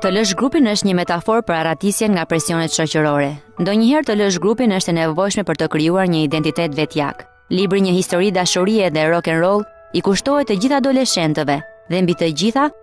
Të lësh grupin është një metaforë për arratisjen nga presionet shoqërore. Ndonjëherë të lësh grupin është e nevojshme për të krijuar një identitet vetjak. Libri Një histori dashurie dhe rock and roll i kushtohet të gjithë adoleshentëve dhe mbi të gjitha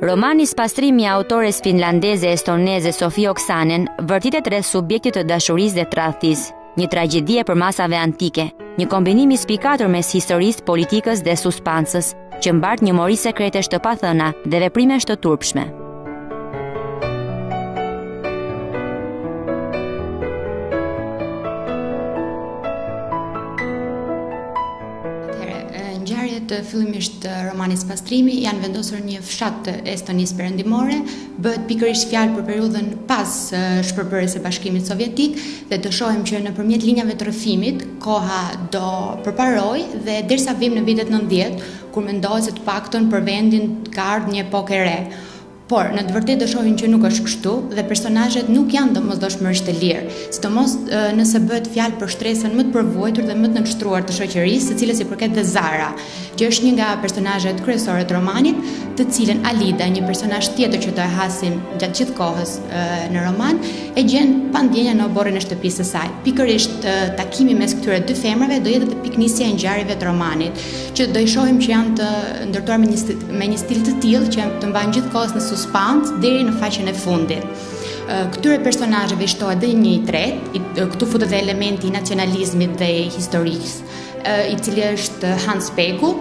Romani Spastrimi i autores finlandeze-estoneze Sofi Oksanen vërtitet rreth subjektit të dashurisë dhe tradhtisë, një tragjedi e përmasave antike, një kombinim i spikatur mes historisë, politikës dhe suspansës, që mbart një mori sekretesh të pathëna dhe veprimesh të turpshme. ngjarjet fillimisht të romanit Spastrimi janë vendosur në një fshat të Estonisë Perëndimore, bëhet pikërisht fjalë për periudhën pas shpërbërjes së Bashkimit Sovjetik dhe do shohim që nëpërmjet linjave të rrëfimit koha do përparojë dhe derisa vijmë në vitet 90 kur mendohet se të paktën për vendin ka ardhur një epokë e re. Por, në të vërtetë do shohim që nuk është kështu dhe personazhet nuk janë domosdoshmërisht të lirë, sidomos nëse bëhet fjalë për shtresën më të përvuajtur dhe më të nënshtruar të shoqërisë, së cilës i përket dhe Zara, që është një nga personazhet kryesore të romanit, të cilën Alida, një personazh tjetër që do e hasim gjatë gjithë kohës në roman, e gjen pa ndjenja në oborrin e shtëpisë së saj. Pikërisht takimi mes këtyre dy femrave do jetë edhe pikënisja e ngjarjeve të romanit. që do i shohim që janë të ndërtuar me një stil, me një stil të tillë që të mban gjithë kohës në suspans deri në faqen e fundit. Këtyre personazheve shtohet dhe një i tretë, këtu futet dhe elementi i nacionalizmit dhe historisë, i cili është Hans Peku,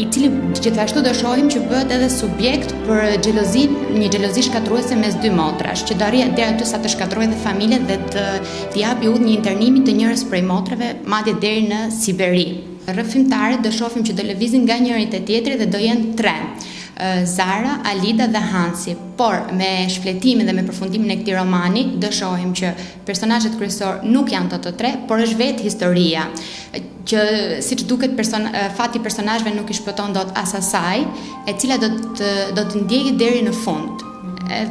i cili gjithashtu do shohim që bëhet edhe subjekt për xhelozinë, një xhelozi shkatërruese mes dy motrash, që do arrijë deri aty sa të shkatërrojë dhe familjen dhe të t'i japi udhë një internimi të njërës prej motrave, madje deri në Siberi. Rrëfimtarët do shohim që do lëvizin nga njëri te tjetri dhe do jenë tre, Zara, Alida dhe Hansi. Por, me shfletimin dhe me përfundimin e këtij romani, do shohim që personazhet kryesorë nuk janë këta të tre, por është vetë historia, që siç duket person, fati personazheve nuk i shpëton dot as asaj, e cila do të do të ndjekë deri në fund.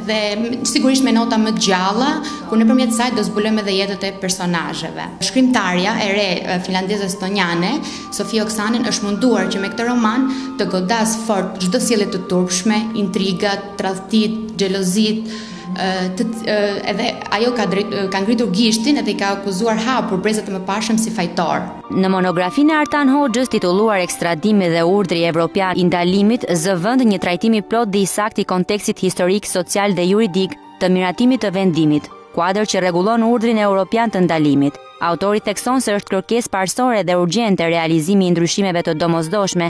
dhe sigurisht me nota më të gjalla, ku nëpërmjet saj do zbulojmë edhe jetët e personazheve. Shkrimtarja e re finlandeze estoniane, Sofi Oksanen është munduar që me këtë roman të godasë fort çdo sjellje të turpshme, intrigat, tradhtitë, xhelozitë, të, edhe ajo ka drejt, ka ngritur gishtin edhe i ka akuzuar hapur brezat e mëparshëm si fajtorë. Në monografinë e Artan Hoxhës titulluar Ekstradimi dhe urdhri evropian i ndalimit zë vend një trajtim i plotë dhe i saktë i kontekstit historik, social dhe juridik të miratimit të vendimit kuadër që rregullon urdhrin europian të ndalimit. Autori thekson se është kërkesë parësore dhe urgjente realizimi i ndryshimeve të domosdoshme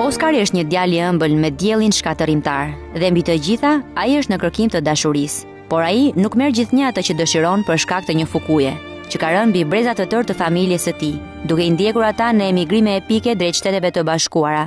Oskari është një djalë i ëmbël me diellin shkatërrimtar dhe mbi të gjitha ai është në kërkim të dashurisë. Por ai nuk merr gjithnjë atë që dëshiron për shkak të një fukuje, që ka rënë mbi breza të tërë të familjes së tij, duke i ndjekur ata në emigrime epike drejt Shteteve të Bashkuara,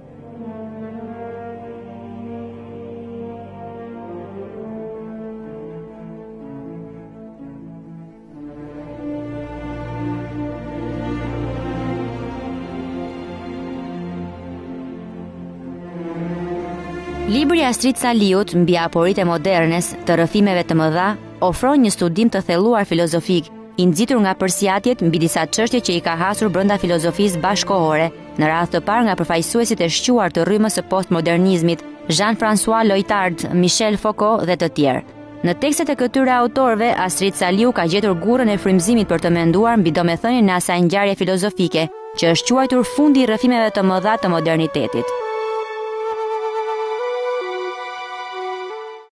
Libri i Astrit Saliut mbi aporitë e modernes të rrëfimeve të mëdha ofron një studim të thelluar filozofik, i nxitur nga përsiatjet mbi disa çështje që i ka hasur brenda filozofisë bashkëkohore Në radhë të parë nga përfaqësuesit e shquar të rrymës së postmodernizmit, Jean-François Lyotard, Michel Foucault dhe të tjerë. Në tekstet e këtyre autorëve, Astrit Saliu ka gjetur gurrën e frymëzimit për të menduar mbi domethënien e asaj ngjarje filozofike, që është quajtur fundi i rrëfimeve të mëdha të modernitetit.